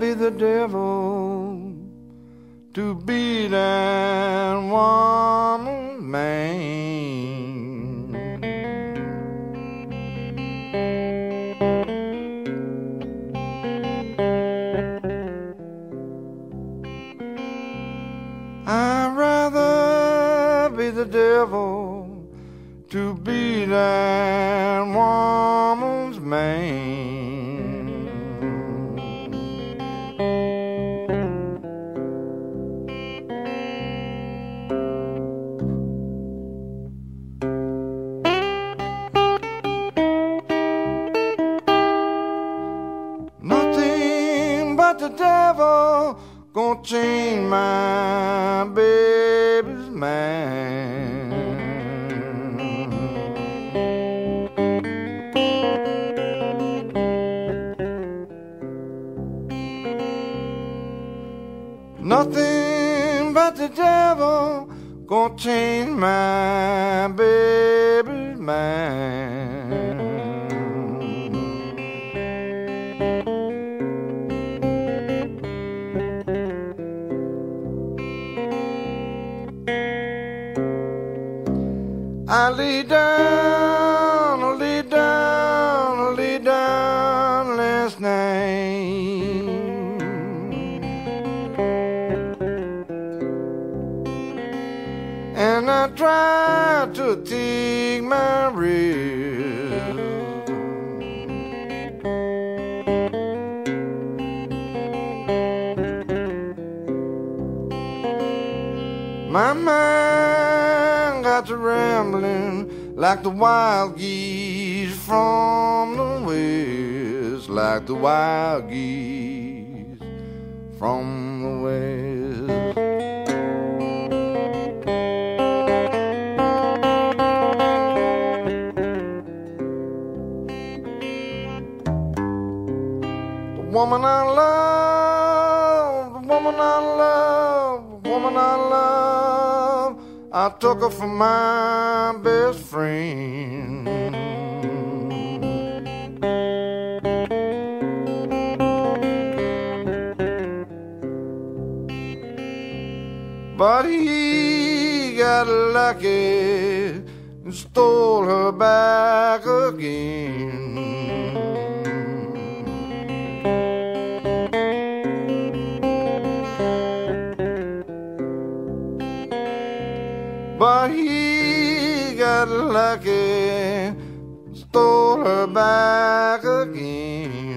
be the devil to be that woman's man. I'd rather be the devil to be that woman's man. But the devil gonna change my baby's mind. Nothing but the devil gonna change my baby's I lay down, I lay down, I lay down last night. And I tried to take my rest. My mind got to rambling like the wild geese from the west, like the wild geese from the west. The woman I love, I took her for my best friend. But he got lucky and stole her back again. But he got lucky, stole her back again.